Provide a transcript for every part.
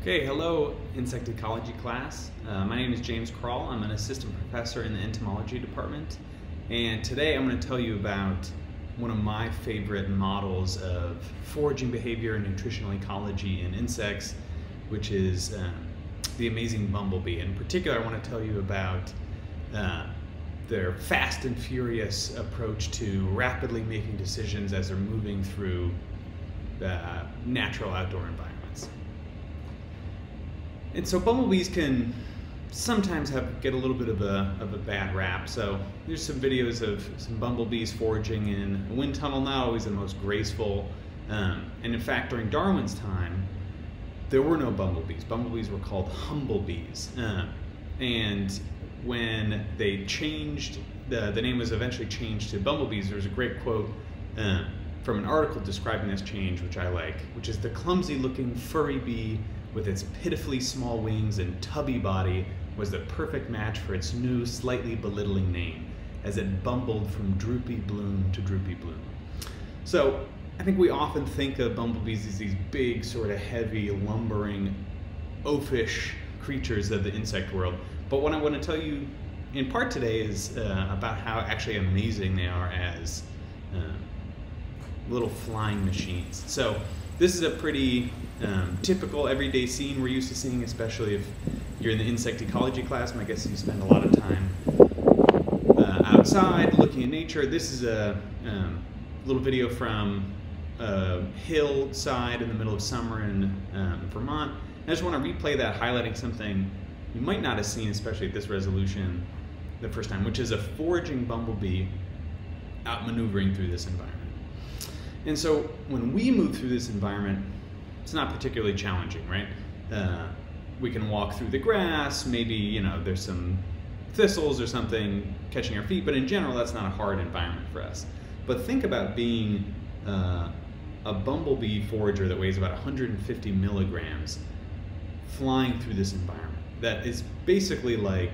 Okay, hello insect ecology class. Uh, my name is James Crall. I'm an assistant professor in the entomology department. And today I'm going to tell you about one of my favorite models of foraging behavior and nutritional ecology in insects, which is uh, the amazing bumblebee. In particular, I want to tell you about uh, their fast and furious approach to rapidly making decisions as they're moving through the natural outdoor environments. And so bumblebees can sometimes have get a little bit of a, of a bad rap. So there's some videos of some bumblebees foraging in a wind tunnel, not always the most graceful. Um, and in fact, during Darwin's time, there were no bumblebees. Bumblebees were called humblebees. Uh, and when they changed, the, the name was eventually changed to bumblebees, there was a great quote uh, from an article describing this change, which I like, which is the clumsy looking furry bee with its pitifully small wings and tubby body was the perfect match for its new, slightly belittling name, as it bumbled from droopy bloom to droopy bloom. So I think we often think of bumblebees as these big, sort of heavy, lumbering, oafish creatures of the insect world. But what I want to tell you in part today is uh, about how actually amazing they are as uh, little flying machines. So this is a pretty um, typical everyday scene we're used to seeing, especially if you're in the insect ecology class. My guess you spend a lot of time uh, outside looking at nature. This is a um, little video from a hillside in the middle of summer in um, Vermont. I just want to replay that, highlighting something you might not have seen, especially at this resolution, the first time, which is a foraging bumblebee outmaneuvering through this environment. And so when we move through this environment, it's not particularly challenging, right? Uh, we can walk through the grass, maybe, you know, there's some thistles or something catching our feet, but in general, that's not a hard environment for us. But think about being uh, a bumblebee forager that weighs about 150 milligrams flying through this environment. That is basically like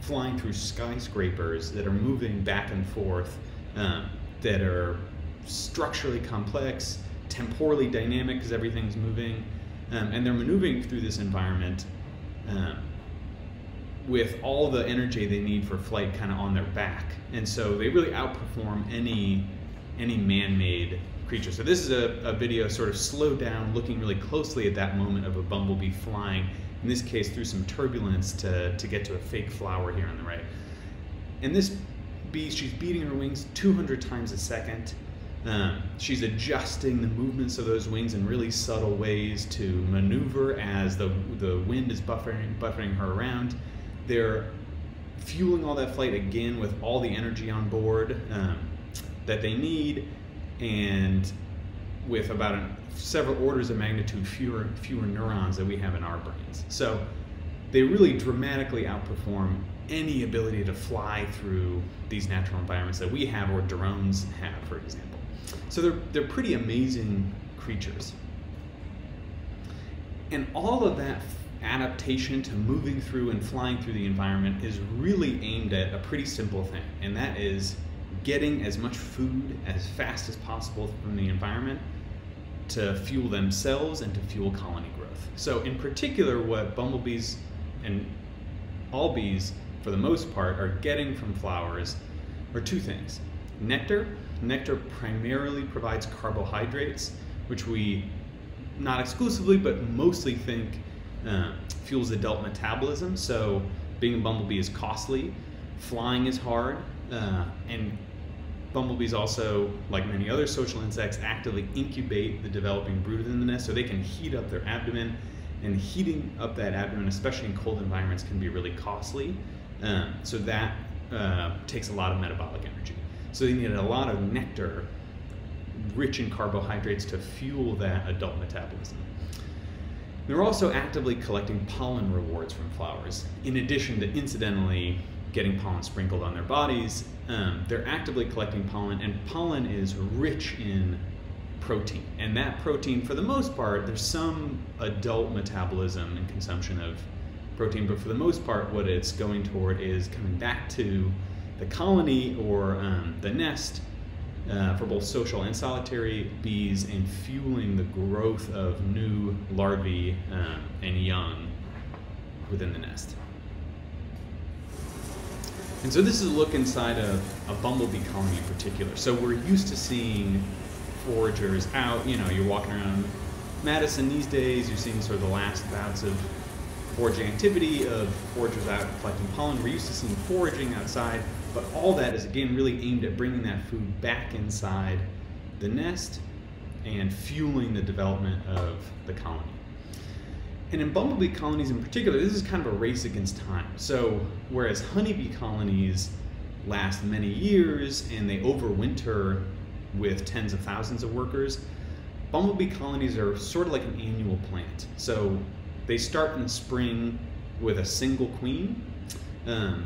flying through skyscrapers that are moving back and forth, um, that are structurally complex, temporally dynamic because everything's moving, um, and they're maneuvering through this environment um, with all the energy they need for flight kind of on their back, and so they really outperform any any man-made creature. So this is a, a video sort of slowed down, looking really closely at that moment of a bumblebee flying. In this case, through some turbulence to to get to a fake flower here on the right. And this bee, she's beating her wings 200 times a second. Um, she's adjusting the movements of those wings in really subtle ways to maneuver as the, the wind is buffering, buffering her around. They're fueling all that flight again with all the energy on board um, that they need and with about a, several orders of magnitude fewer, fewer neurons that we have in our brains. So they really dramatically outperform any ability to fly through these natural environments that we have or drones have, for example. So they're, they're pretty amazing creatures. And all of that adaptation to moving through and flying through the environment is really aimed at a pretty simple thing, and that is getting as much food as fast as possible from the environment to fuel themselves and to fuel colony growth. So in particular, what bumblebees and all bees, for the most part, are getting from flowers are two things. Nectar Nectar primarily provides carbohydrates, which we not exclusively, but mostly think uh, fuels adult metabolism. So being a bumblebee is costly, flying is hard, uh, and bumblebees also, like many other social insects, actively incubate the developing brood within the nest so they can heat up their abdomen. And heating up that abdomen, especially in cold environments, can be really costly. Um, so that uh, takes a lot of metabolic energy. So they needed a lot of nectar rich in carbohydrates to fuel that adult metabolism. They're also actively collecting pollen rewards from flowers, in addition to incidentally getting pollen sprinkled on their bodies. Um, they're actively collecting pollen, and pollen is rich in protein. And that protein, for the most part, there's some adult metabolism and consumption of protein, but for the most part, what it's going toward is coming back to the colony or um, the nest uh, for both social and solitary bees and fueling the growth of new larvae um, and young within the nest. And so this is a look inside of a bumblebee colony in particular. So we're used to seeing foragers out, you know, you're walking around Madison these days, you're seeing sort of the last bouts of foraging activity of foragers out collecting pollen. We're used to seeing foraging outside, but all that is again really aimed at bringing that food back inside the nest and fueling the development of the colony. And in bumblebee colonies in particular, this is kind of a race against time. So whereas honeybee colonies last many years and they overwinter with tens of thousands of workers, bumblebee colonies are sort of like an annual plant. So they start in the spring with a single queen um,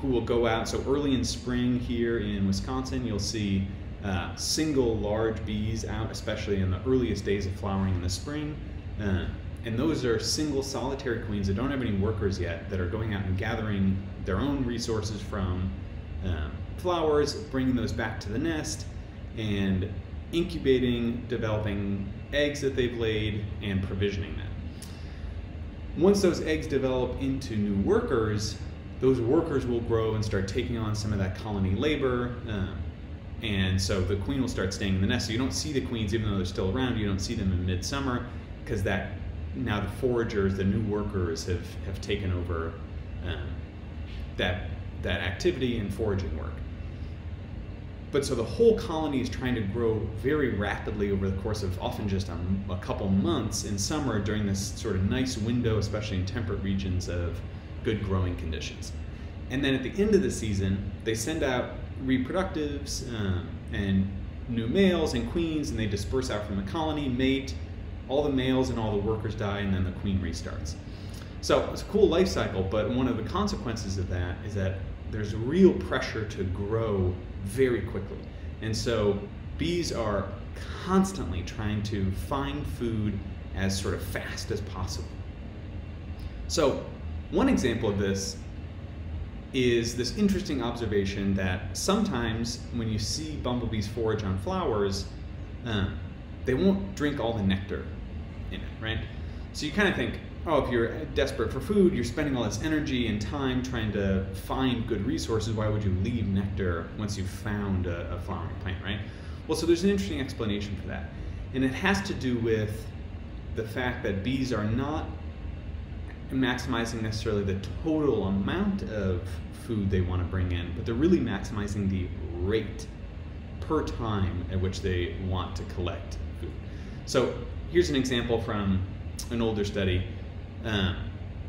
who will go out. So early in spring here in Wisconsin, you'll see uh, single large bees out, especially in the earliest days of flowering in the spring. Uh, and those are single solitary queens that don't have any workers yet that are going out and gathering their own resources from um, flowers, bringing those back to the nest, and incubating, developing eggs that they've laid, and provisioning them. Once those eggs develop into new workers, those workers will grow and start taking on some of that colony labor. Um, and so the queen will start staying in the nest. So you don't see the queens, even though they're still around, you don't see them in midsummer because that now the foragers, the new workers have, have taken over um, that, that activity and foraging work. But so the whole colony is trying to grow very rapidly over the course of often just a, a couple months in summer during this sort of nice window, especially in temperate regions of good growing conditions. And then at the end of the season, they send out reproductives um, and new males and queens, and they disperse out from the colony, mate, all the males and all the workers die, and then the queen restarts. So it's a cool life cycle, but one of the consequences of that is that there's real pressure to grow very quickly. And so bees are constantly trying to find food as sort of fast as possible. So one example of this is this interesting observation that sometimes when you see bumblebees forage on flowers, um, they won't drink all the nectar in it, right? So you kind of think, oh, if you're desperate for food, you're spending all this energy and time trying to find good resources, why would you leave nectar once you've found a, a flowering plant, right? Well, so there's an interesting explanation for that. And it has to do with the fact that bees are not maximizing necessarily the total amount of food they want to bring in, but they're really maximizing the rate per time at which they want to collect food. So here's an example from an older study um,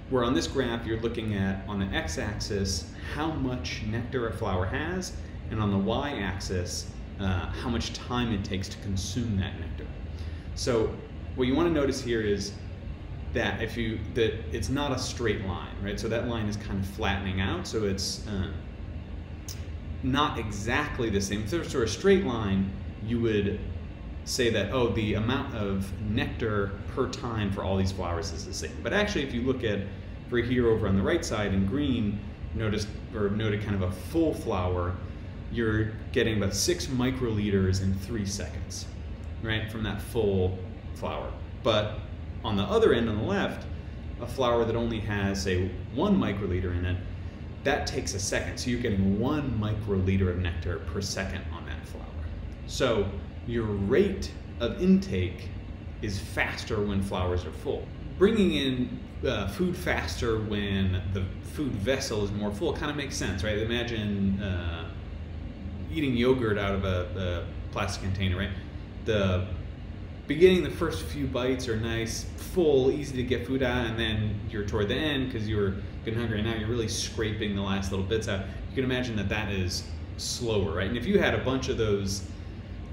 where on this graph you're looking at on the x-axis how much nectar a flower has and on the y-axis uh, how much time it takes to consume that nectar. So what you want to notice here is that if you that it's not a straight line, right? So that line is kind of flattening out, so it's uh, not exactly the same. If there were a straight line, you would say that, oh, the amount of nectar per time for all these flowers is the same. But actually, if you look at, for here over on the right side in green, notice or noted kind of a full flower, you're getting about six microliters in three seconds, right, from that full flower. But on the other end, on the left, a flower that only has, say, one microliter in it, that takes a second. So you're getting one microliter of nectar per second on that flower. So your rate of intake is faster when flowers are full. Bringing in uh, food faster when the food vessel is more full kind of makes sense, right? Imagine uh, eating yogurt out of a, a plastic container, right? The beginning, the first few bites are nice, full, easy to get food out, and then you're toward the end because you were getting hungry, and now you're really scraping the last little bits out. You can imagine that that is slower, right? And if you had a bunch of those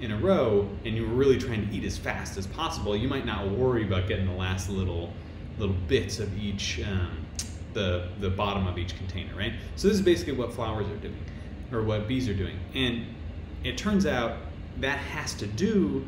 in a row and you were really trying to eat as fast as possible, you might not worry about getting the last little little bits of each um, the the bottom of each container, right? So this is basically what flowers are doing, or what bees are doing, and it turns out that has to do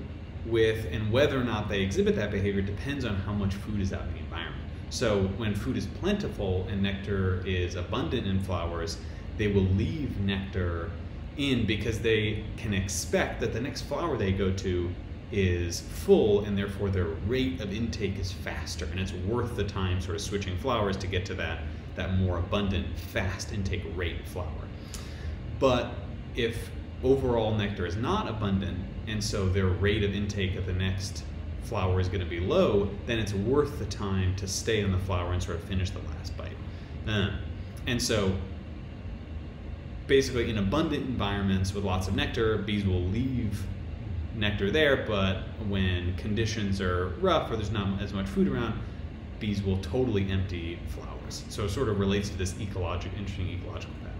with and whether or not they exhibit that behavior depends on how much food is out in the environment. So when food is plentiful and nectar is abundant in flowers, they will leave nectar in because they can expect that the next flower they go to is full and therefore their rate of intake is faster and it's worth the time sort of switching flowers to get to that that more abundant fast intake rate flower but if overall nectar is not abundant and so their rate of intake of the next flower is going to be low then it's worth the time to stay on the flower and sort of finish the last bite um, and so basically in abundant environments with lots of nectar bees will leave nectar there, but when conditions are rough or there's not as much food around, bees will totally empty flowers. So it sort of relates to this ecological, interesting ecological pattern.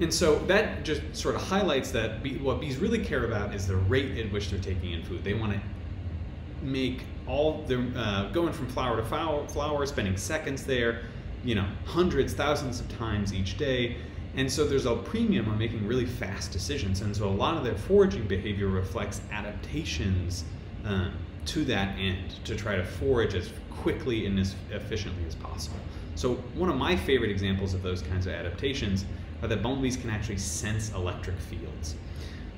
And so that just sort of highlights that what bees really care about is the rate at which they're taking in food. They want to make all their uh, going from flower to flower, flower, spending seconds there, you know, hundreds, thousands of times each day and so there's a premium on making really fast decisions. And so a lot of their foraging behavior reflects adaptations um, to that end to try to forage as quickly and as efficiently as possible. So one of my favorite examples of those kinds of adaptations are that bumblebees can actually sense electric fields.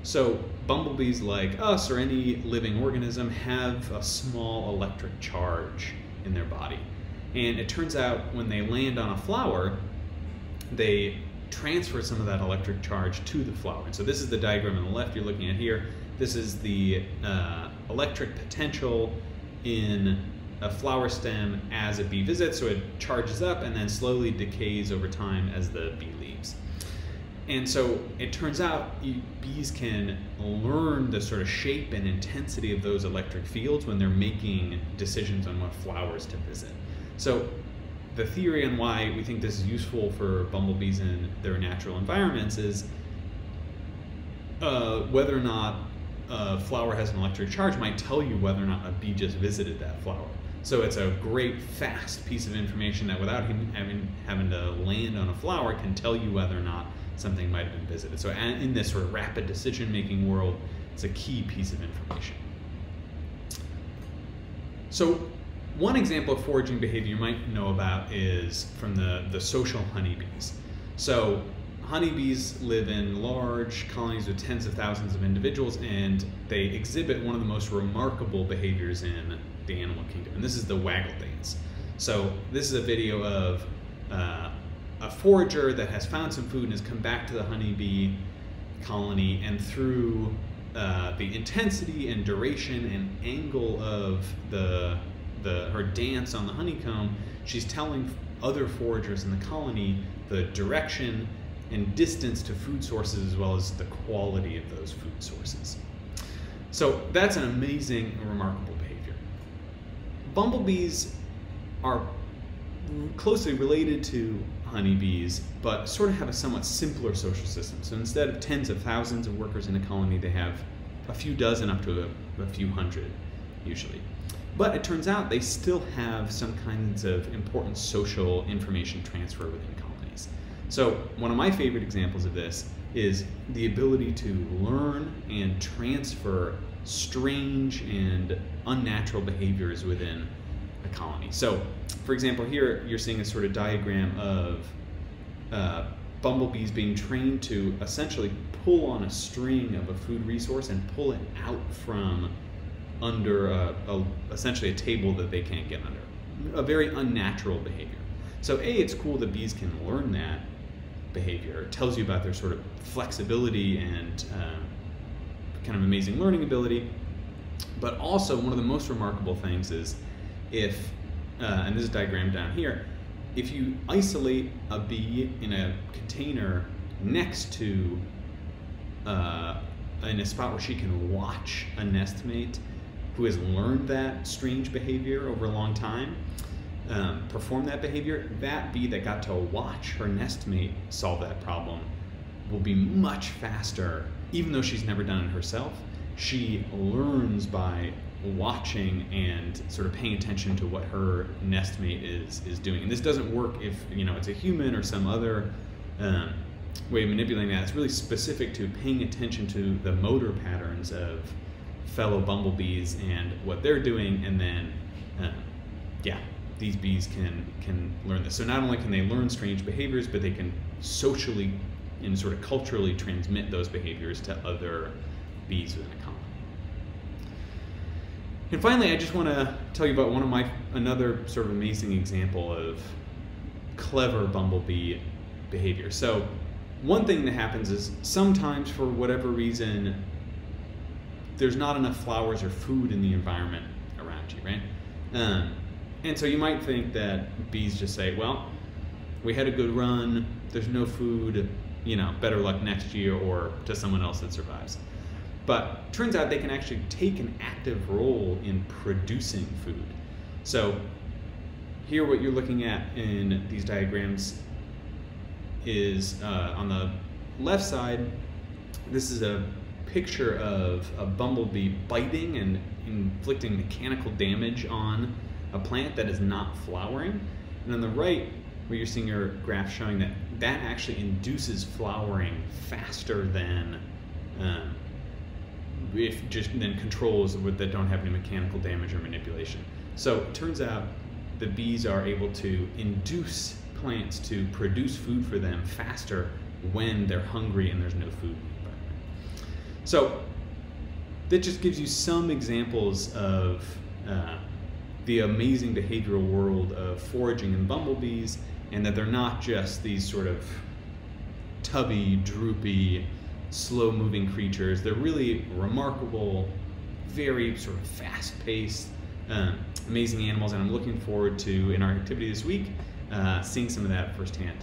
So bumblebees like us or any living organism have a small electric charge in their body. And it turns out when they land on a flower, they transfer some of that electric charge to the flower. And so this is the diagram on the left you're looking at here. This is the uh, electric potential in a flower stem as a bee visits. So it charges up and then slowly decays over time as the bee leaves. And so it turns out bees can learn the sort of shape and intensity of those electric fields when they're making decisions on what flowers to visit. So the theory on why we think this is useful for bumblebees in their natural environments is uh, whether or not a flower has an electric charge might tell you whether or not a bee just visited that flower. So it's a great, fast piece of information that without him having, having to land on a flower can tell you whether or not something might have been visited. So in this sort of rapid decision-making world, it's a key piece of information. So one example of foraging behavior you might know about is from the, the social honeybees. So honeybees live in large colonies with tens of thousands of individuals and they exhibit one of the most remarkable behaviors in the animal kingdom, and this is the waggle dance. So this is a video of uh, a forager that has found some food and has come back to the honeybee colony and through uh, the intensity and duration and angle of the the her dance on the honeycomb, she's telling other foragers in the colony the direction and distance to food sources as well as the quality of those food sources. So that's an amazing and remarkable behavior. Bumblebees are closely related to honeybees, but sort of have a somewhat simpler social system. So instead of tens of thousands of workers in a colony, they have a few dozen up to a, a few hundred usually. But it turns out they still have some kinds of important social information transfer within colonies. So one of my favorite examples of this is the ability to learn and transfer strange and unnatural behaviors within a colony. So, for example, here you're seeing a sort of diagram of uh, bumblebees being trained to essentially pull on a string of a food resource and pull it out from under a, a, essentially a table that they can't get under. A very unnatural behavior. So A, it's cool that bees can learn that behavior. It tells you about their sort of flexibility and uh, kind of amazing learning ability. But also one of the most remarkable things is if, uh, and this is diagram down here, if you isolate a bee in a container next to uh, in a spot where she can watch a nestmate who has learned that strange behavior over a long time, um, perform that behavior, that bee that got to watch her nestmate solve that problem will be much faster, even though she's never done it herself. She learns by watching and sort of paying attention to what her nestmate is is doing. And this doesn't work if you know it's a human or some other um, way of manipulating that. It's really specific to paying attention to the motor patterns of fellow bumblebees and what they're doing, and then, uh, yeah, these bees can can learn this. So not only can they learn strange behaviors, but they can socially and sort of culturally transmit those behaviors to other bees within. And finally, I just want to tell you about one of my another sort of amazing example of clever bumblebee behavior. So, one thing that happens is sometimes, for whatever reason, there's not enough flowers or food in the environment around you, right? Um, and so you might think that bees just say, well, we had a good run, there's no food, you know, better luck next year or to someone else that survives. But turns out they can actually take an active role in producing food. So here what you're looking at in these diagrams is uh, on the left side, this is a picture of a bumblebee biting and inflicting mechanical damage on a plant that is not flowering. And on the right, where you're seeing your graph showing that that actually induces flowering faster than um, if just then controls that don't have any mechanical damage or manipulation. So it turns out the bees are able to induce plants to produce food for them faster when they're hungry and there's no food in the environment. So that just gives you some examples of uh, the amazing behavioral world of foraging in bumblebees and that they're not just these sort of tubby, droopy, slow moving creatures. They're really remarkable, very sort of fast paced, uh, amazing animals, and I'm looking forward to, in our activity this week, uh, seeing some of that firsthand.